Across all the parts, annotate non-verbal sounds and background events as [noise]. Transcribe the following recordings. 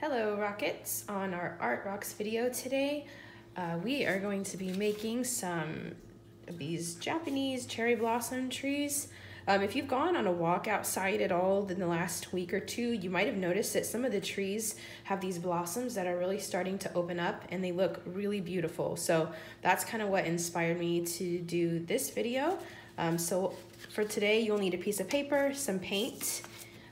Hello Rockets! On our Art Rocks video today, uh, we are going to be making some of these Japanese cherry blossom trees. Um, if you've gone on a walk outside at all in the last week or two, you might have noticed that some of the trees have these blossoms that are really starting to open up and they look really beautiful. So that's kind of what inspired me to do this video. Um, so for today, you'll need a piece of paper, some paint.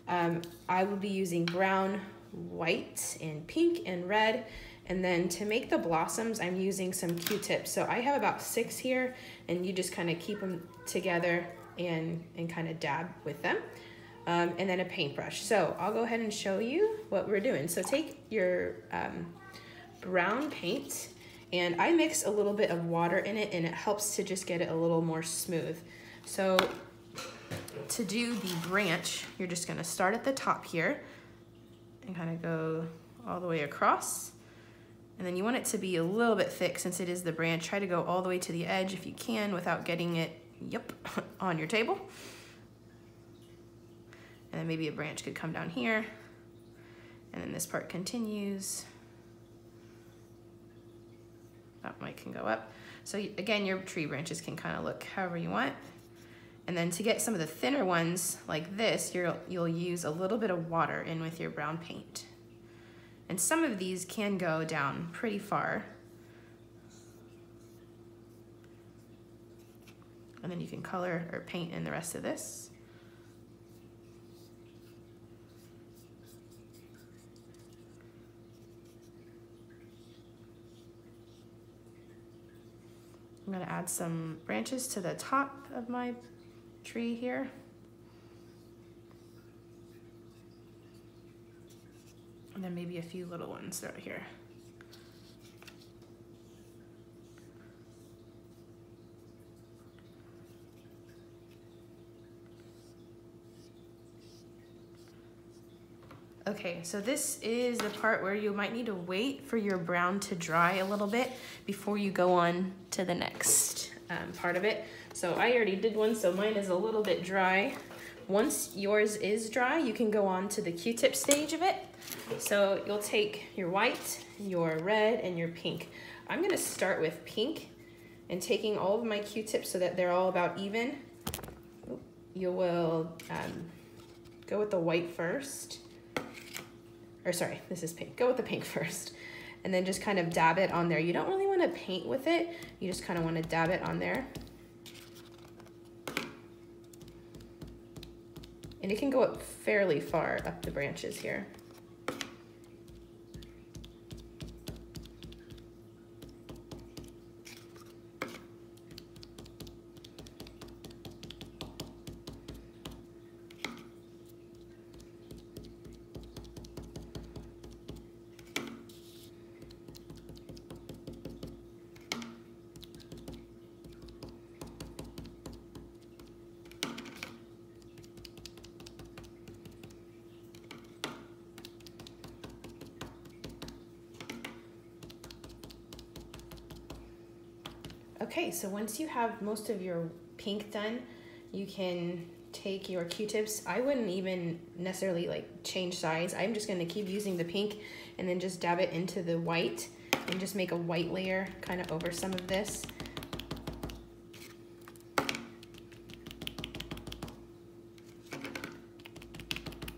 Um, I will be using brown, white, and pink and red. And then to make the blossoms, I'm using some Q-tips. So I have about six here and you just kind of keep them together and, and kind of dab with them. Um, and then a paintbrush. So I'll go ahead and show you what we're doing. So take your um, brown paint and I mix a little bit of water in it and it helps to just get it a little more smooth. So to do the branch, you're just gonna start at the top here and kind of go all the way across. And then you want it to be a little bit thick since it is the branch. Try to go all the way to the edge if you can without getting it yep, [laughs] on your table. And then maybe a branch could come down here. And then this part continues. That might can go up. So again, your tree branches can kind of look however you want. And then to get some of the thinner ones like this, you'll, you'll use a little bit of water in with your brown paint. And some of these can go down pretty far. And then you can color or paint in the rest of this. I'm gonna add some branches to the top of my tree here. And then maybe a few little ones right here. Okay, so this is the part where you might need to wait for your brown to dry a little bit before you go on to the next um, part of it. So I already did one, so mine is a little bit dry. Once yours is dry, you can go on to the Q-tip stage of it. So you'll take your white, your red, and your pink. I'm gonna start with pink and taking all of my Q-tips so that they're all about even. You will um, go with the white first or sorry, this is pink. Go with the pink [laughs] first. And then just kind of dab it on there. You don't really want to paint with it. You just kind of want to dab it on there. And it can go up fairly far up the branches here. Okay, so once you have most of your pink done, you can take your Q-tips. I wouldn't even necessarily like change size. I'm just gonna keep using the pink and then just dab it into the white and just make a white layer kind of over some of this.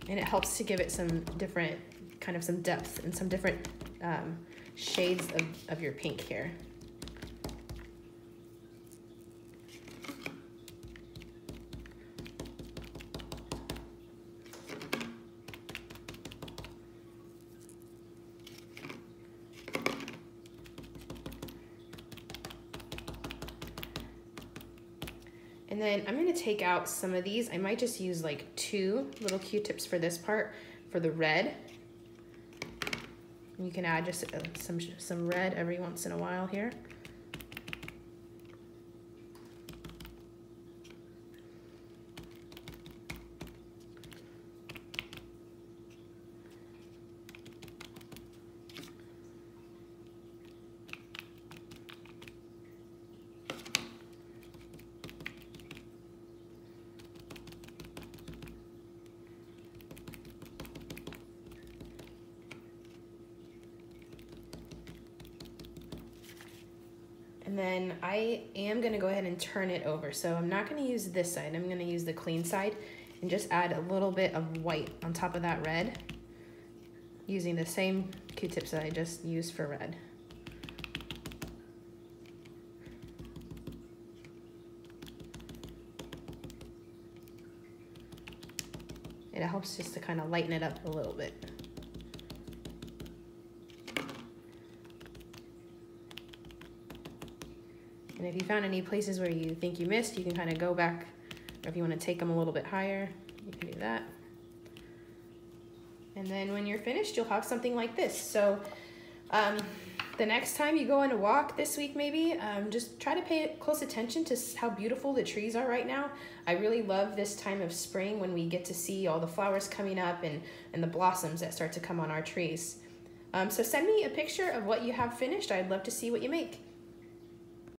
And it helps to give it some different, kind of some depth and some different um, shades of, of your pink here. And then I'm gonna take out some of these. I might just use like two little Q-tips for this part, for the red. You can add just uh, some, some red every once in a while here. Then I am gonna go ahead and turn it over. So I'm not gonna use this side, I'm gonna use the clean side and just add a little bit of white on top of that red using the same Q-tips that I just used for red. It helps just to kind of lighten it up a little bit. And if you found any places where you think you missed, you can kind of go back, or if you want to take them a little bit higher, you can do that. And then when you're finished, you'll have something like this. So um, the next time you go on a walk this week, maybe, um, just try to pay close attention to how beautiful the trees are right now. I really love this time of spring when we get to see all the flowers coming up and, and the blossoms that start to come on our trees. Um, so send me a picture of what you have finished. I'd love to see what you make.